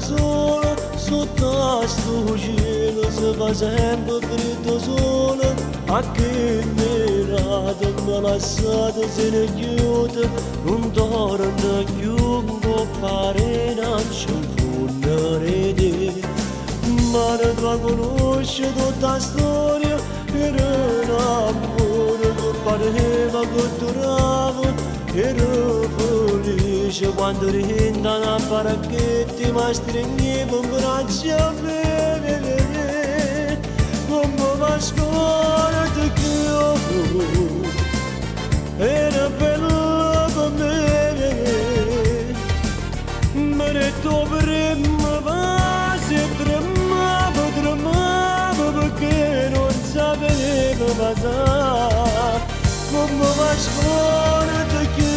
solo sotto sto cielo se fa sempre freddo solo a che nerato mi lasciato se ne chiude non torna più un pare non c'è un rete ma ne tua conosce tutta storia era un amore che pareva che felice quando rinda una paracchetti ma stringeva un braccio a me come va scorda che io era bello per me ma ne dovremmo va se tremava tremava perché non sapeva passare come va scorda che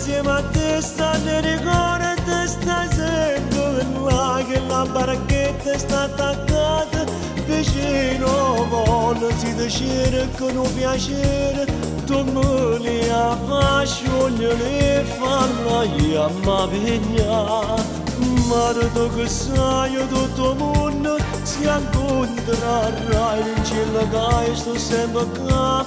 تستا نرغورة تستا زندون لاغي لامبركي تستا تاكاد بشين ومول سيد شير كنو بيشير تمولي يا فاشون ريفانا يا ما بينيا مرضو قصايو دو تمون سيان كون درار رايل جيلا دايش تو سندو كاب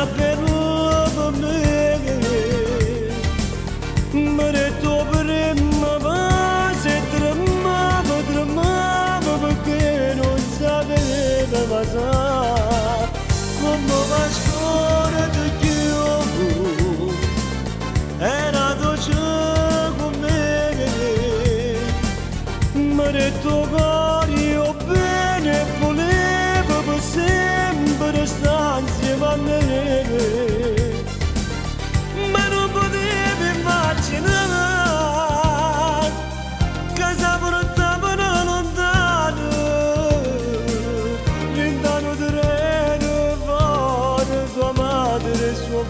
Mare togari o bene voleva per sempre stare insieme a me Ma non potevi immaginare Che siamo lontano lontano Lontano terreno fuori Sua madre e suo